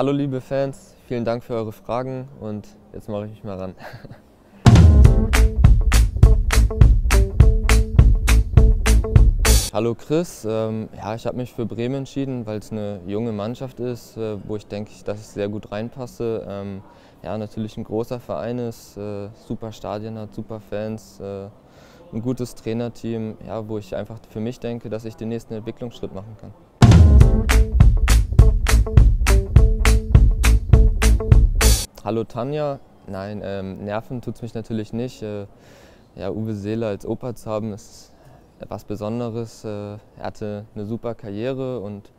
Hallo liebe Fans, vielen Dank für eure Fragen und jetzt mache ich mich mal ran. Hallo Chris, ähm, ja, ich habe mich für Bremen entschieden, weil es eine junge Mannschaft ist, äh, wo ich denke, dass ich sehr gut reinpasse. Ähm, ja, natürlich ein großer Verein ist, äh, super Stadien hat, super Fans, äh, ein gutes Trainerteam, ja, wo ich einfach für mich denke, dass ich den nächsten Entwicklungsschritt machen kann. Hallo Tanja, nein, ähm, nerven tut es mich natürlich nicht. Äh, ja, Uwe Seeler als Opa zu haben, ist was Besonderes. Äh, er hatte eine super Karriere und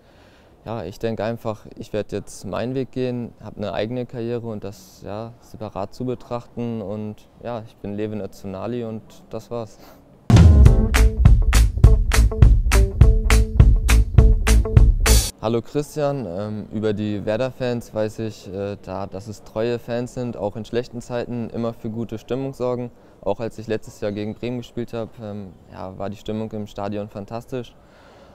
ja, ich denke einfach, ich werde jetzt meinen Weg gehen, habe eine eigene Karriere und das ja, separat zu betrachten. Und ja, ich bin Lewe Nationali und das war's. Hallo Christian, ähm, über die Werder-Fans weiß ich, äh, da, dass es treue Fans sind, auch in schlechten Zeiten immer für gute Stimmung sorgen. Auch als ich letztes Jahr gegen Bremen gespielt habe, ähm, ja, war die Stimmung im Stadion fantastisch.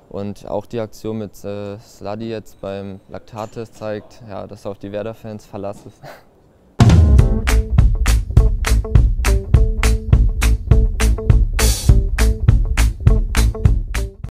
Und auch die Aktion mit äh, Sladi jetzt beim Laktattest zeigt, ja, dass auf die Werder-Fans Verlass ist.